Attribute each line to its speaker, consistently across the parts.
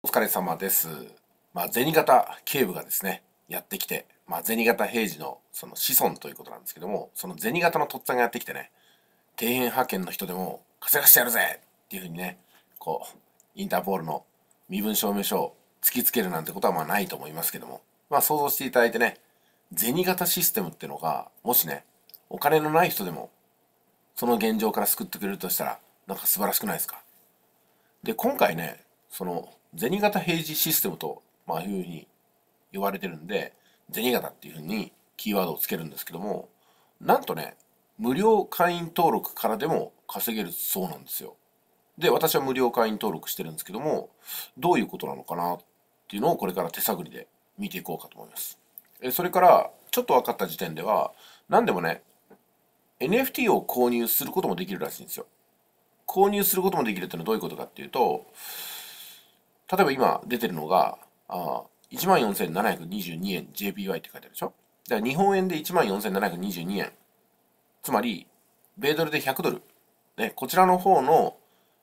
Speaker 1: お疲れ様です。まあ、銭形警部がですね、やってきて、まあ、銭形平次のその子孫ということなんですけども、その銭形のとっつぁんがやってきてね、底辺派遣の人でも稼がしてやるぜっていうふうにね、こう、インターポールの身分証明書を突きつけるなんてことはまあないと思いますけども、まあ想像していただいてね、銭形システムってのが、もしね、お金のない人でも、その現状から救ってくれるとしたら、なんか素晴らしくないですか?で、今回ね、その、銭形平時システムと、まあ、いうふうに言われてるんで、銭形っていうふうにキーワードをつけるんですけども、なんとね、無料会員登録からでも稼げるそうなんですよ。で、私は無料会員登録してるんですけども、どういうことなのかなっていうのをこれから手探りで見ていこうかと思います。えそれから、ちょっと分かった時点では、何でもね、NFT を購入することもできるらしいんですよ。購入することもできるっていうのはどういうことかっていうと、例えば今出てるのが、あ14,722円 JPY って書いてあるでしょ？だから日本円で14,722円。つまり、米ドルで100ドル。ね、こちらの方の、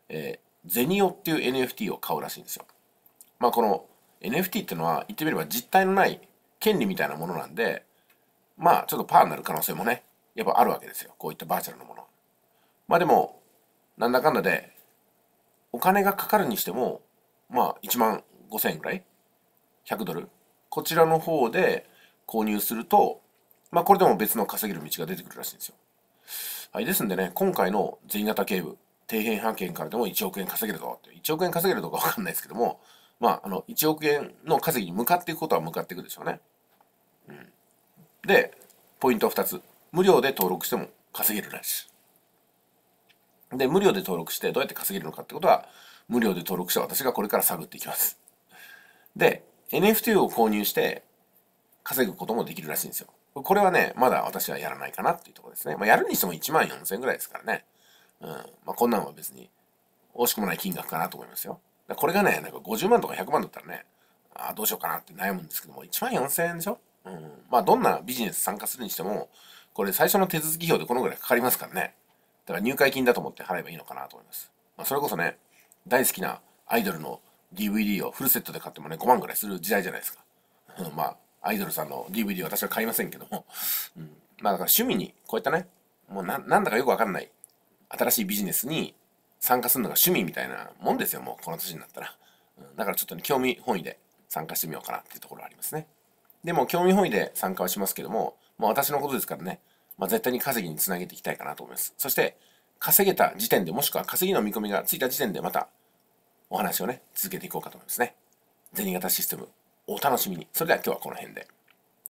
Speaker 1: えー、ゼニオっていう NFT を買うらしいんですよ。まあこの NFT っていうのは言ってみれば実体のない権利みたいなものなんで、まあちょっとパーになる可能性もね、やっぱあるわけですよ。こういったバーチャルなもの。まあでも、なんだかんだで、お金がかかるにしても、まあ1万5000円ぐらい ?100 ドル？こちらの方で購入すると、まあこれでも別の稼げる道が出てくるらしいんですよ。はい、ですんでね、今回の銭形警部、底辺派遣からでも1億円稼げるぞって、1億円稼げるとかわかんないですけども、まあ、あの、1億円の稼ぎに向かっていくことは向かっていくでしょうね。うん。で、ポイント2つ。無料で登録しても稼げるらしい。で、無料で登録してどうやって稼げるのかってことは、無料で登録した私がこれから探っていきます。で、NFT を購入して稼ぐこともできるらしいんですよ。これはね、まだ私はやらないかなっていうところですね。まあ、やるにしても1万4000円ぐらいですからね。うん。まあ、こんなのは別に惜しくもない金額かなと思いますよ。これがね、なんか50万とか100万だったらね、あどうしようかなって悩むんですけども、1万4000円でしょ？うん。まあ、どんなビジネス参加するにしても、これ最初の手続き費用でこのぐらいかかりますからね。だから入会金だと思って払えばいいのかなと思います。まあ、それこそね、大好きなアイドルの DVD をフルセットで買ってもね、5万ぐらいする時代じゃないですか。まあ、アイドルさんの DVD は私は買いませんけども。うん、まあ、だから趣味に、こういったね、もうななんだかよくわかんない新しいビジネスに参加するのが趣味みたいなもんですよ、もうこの年になったら。うん、だからちょっとね、興味本位で参加してみようかなっていうところはありますね。でも、興味本位で参加はしますけども、もう私のことですからね、まあ、絶対に稼ぎにつなげていきたいかなと思います。そして、稼げた時点で、もしくは稼ぎの見込みがついた時点で、またお話をね、続けていこうかと思いますね。銭形システム、お楽しみに。それでは今日はこの辺で。